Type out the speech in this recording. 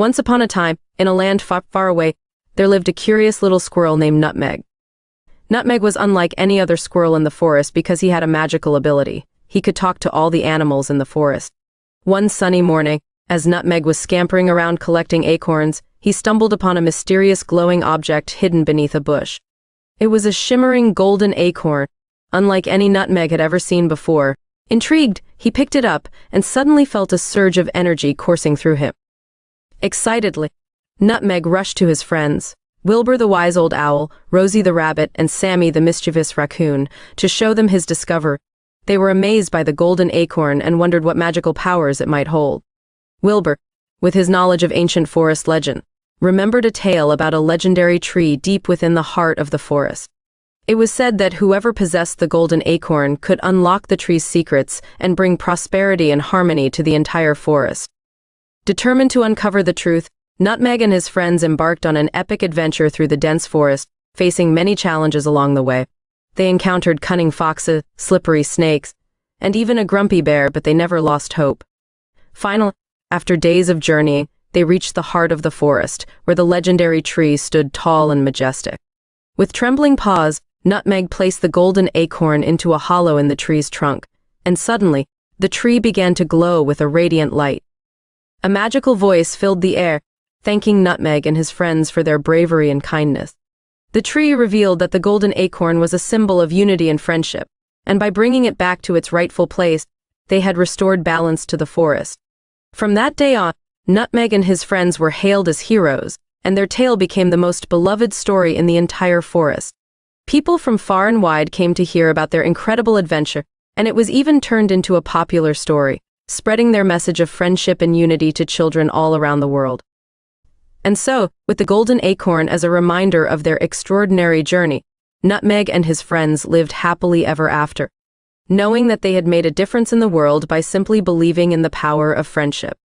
Once upon a time, in a land far, far away, there lived a curious little squirrel named Nutmeg. Nutmeg was unlike any other squirrel in the forest because he had a magical ability. He could talk to all the animals in the forest. One sunny morning, as Nutmeg was scampering around collecting acorns, he stumbled upon a mysterious glowing object hidden beneath a bush. It was a shimmering golden acorn, unlike any Nutmeg had ever seen before. Intrigued, he picked it up and suddenly felt a surge of energy coursing through him. Excitedly, Nutmeg rushed to his friends, Wilbur the wise old owl, Rosie the rabbit, and Sammy the mischievous raccoon, to show them his discovery. They were amazed by the golden acorn and wondered what magical powers it might hold. Wilbur, with his knowledge of ancient forest legend, remembered a tale about a legendary tree deep within the heart of the forest. It was said that whoever possessed the golden acorn could unlock the tree's secrets and bring prosperity and harmony to the entire forest. Determined to uncover the truth, Nutmeg and his friends embarked on an epic adventure through the dense forest, facing many challenges along the way. They encountered cunning foxes, slippery snakes, and even a grumpy bear, but they never lost hope. Finally, after days of journeying, they reached the heart of the forest, where the legendary tree stood tall and majestic. With trembling paws, Nutmeg placed the golden acorn into a hollow in the tree's trunk, and suddenly, the tree began to glow with a radiant light. A magical voice filled the air, thanking Nutmeg and his friends for their bravery and kindness. The tree revealed that the golden acorn was a symbol of unity and friendship, and by bringing it back to its rightful place, they had restored balance to the forest. From that day on, Nutmeg and his friends were hailed as heroes, and their tale became the most beloved story in the entire forest. People from far and wide came to hear about their incredible adventure, and it was even turned into a popular story spreading their message of friendship and unity to children all around the world. And so, with the golden acorn as a reminder of their extraordinary journey, Nutmeg and his friends lived happily ever after, knowing that they had made a difference in the world by simply believing in the power of friendship.